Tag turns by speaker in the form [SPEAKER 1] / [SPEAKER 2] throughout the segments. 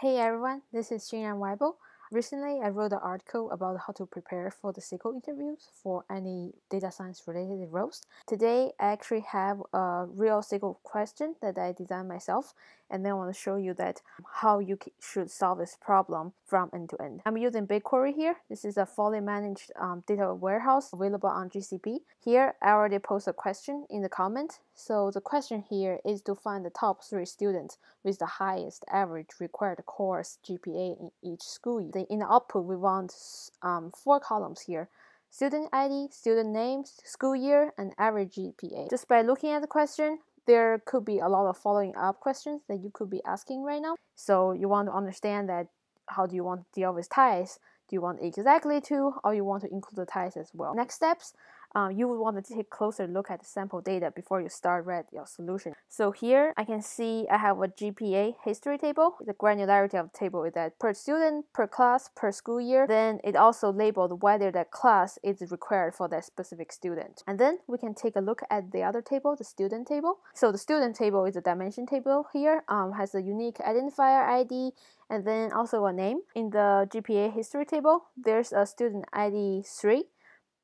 [SPEAKER 1] Hey everyone, this is Xinran Waibel. Recently, I wrote an article about how to prepare for the SQL interviews for any data science related roles. Today, I actually have a real SQL question that I designed myself, and then I want to show you that how you should solve this problem from end to end. I'm using BigQuery here. This is a fully managed um, data warehouse available on GCP. Here, I already posted a question in the comment. So the question here is to find the top three students with the highest average required course GPA in each school in the output, we want um, four columns here. Student ID, student names, school year, and average GPA. Just by looking at the question, there could be a lot of following up questions that you could be asking right now. So you want to understand that how do you want to deal with ties? Do you want exactly two or you want to include the ties as well? Next steps, uh, you would want to take a closer look at the sample data before you start write your solution. So here I can see I have a GPA history table. The granularity of the table is that per student, per class, per school year. Then it also labeled whether that class is required for that specific student. And then we can take a look at the other table, the student table. So the student table is a dimension table here, um, has a unique identifier ID and then also a name. In the GPA history table, there's a student ID 3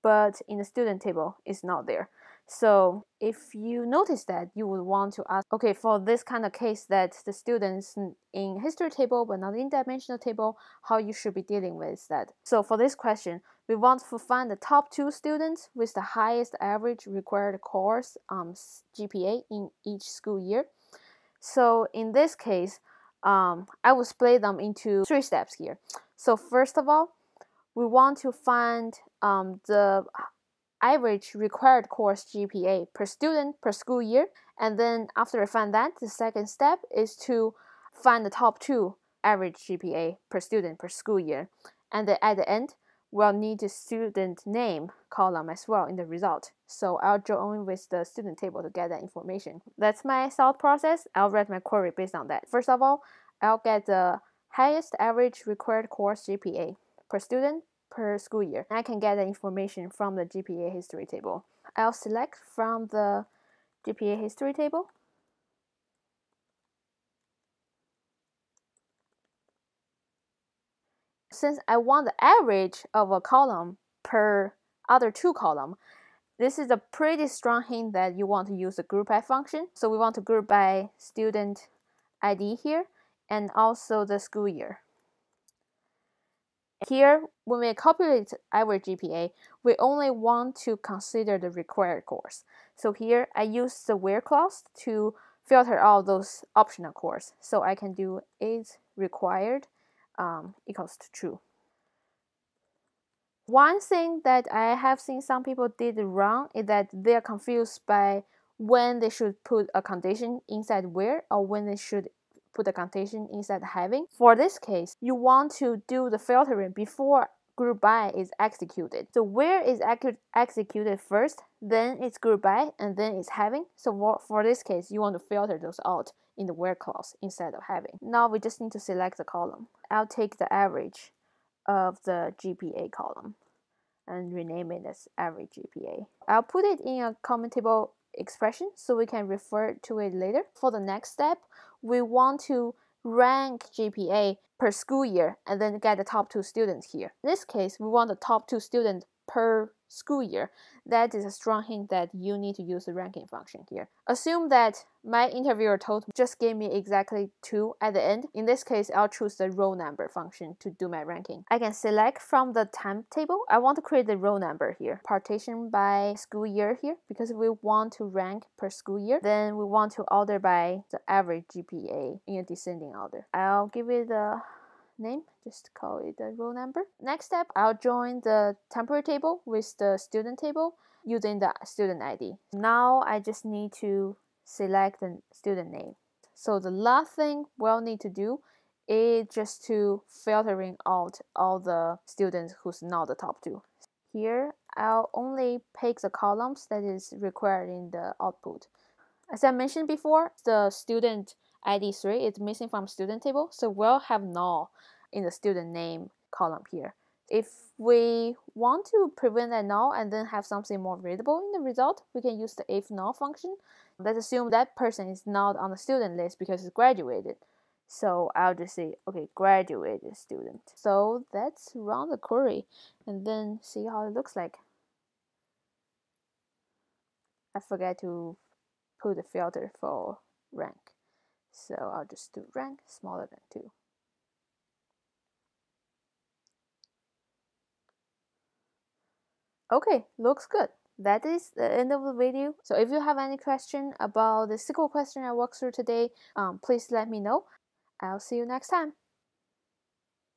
[SPEAKER 1] but in the student table it's not there. So if you notice that, you would want to ask, okay, for this kind of case that the students in history table but not in dimensional table, how you should be dealing with that. So for this question, we want to find the top two students with the highest average required course um, GPA in each school year. So in this case, um, I will split them into three steps here. So first of all, we want to find um, the average required course GPA per student per school year. And then after I find that, the second step is to find the top two average GPA per student per school year. And then at the end, we'll need the student name column as well in the result. So I'll join with the student table to get that information. That's my thought process. I'll write my query based on that. First of all, I'll get the highest average required course GPA per student per school year. I can get the information from the GPA history table. I'll select from the GPA history table. Since I want the average of a column per other two column, this is a pretty strong hint that you want to use the group by function. So we want to group by student ID here and also the school year. Here, when we calculate our GPA, we only want to consider the required course. So here, I use the where clause to filter out those optional course. So I can do is required um, equals to true. One thing that I have seen some people did wrong is that they are confused by when they should put a condition inside where or when they should put the condition inside having. For this case, you want to do the filtering before group by is executed. So where is executed first, then it's group by, and then it's having. So for this case, you want to filter those out in the where clause instead of having. Now we just need to select the column. I'll take the average of the GPA column and rename it as average GPA. I'll put it in a common table expression so we can refer to it later. For the next step, we want to rank GPA per school year and then get the top two students here. In this case, we want the top two students per school year. That is a strong hint that you need to use the ranking function here. Assume that my interviewer told just gave me exactly 2 at the end. In this case, I'll choose the row number function to do my ranking. I can select from the temp table. I want to create the row number here. Partition by school year here because we want to rank per school year. Then we want to order by the average GPA in a descending order. I'll give it a name, just call it the row number. Next step, I'll join the temporary table with the student table using the student ID. Now I just need to select the student name. So the last thing we'll need to do is just to filtering out all the students who's not the top two. Here, I'll only pick the columns that is required in the output. As I mentioned before, the student ID 3 is missing from student table, so we'll have null in the student name column here. If we want to prevent that null and then have something more readable in the result, we can use the if null function. Let's assume that person is not on the student list because it's graduated. So I'll just say, okay, graduated student. So let's run the query and then see how it looks like. I forget to put the filter for rank. So I'll just do rank smaller than 2. Okay, looks good. That is the end of the video. So if you have any question about the SQL question I walked through today, um, please let me know. I'll see you next time.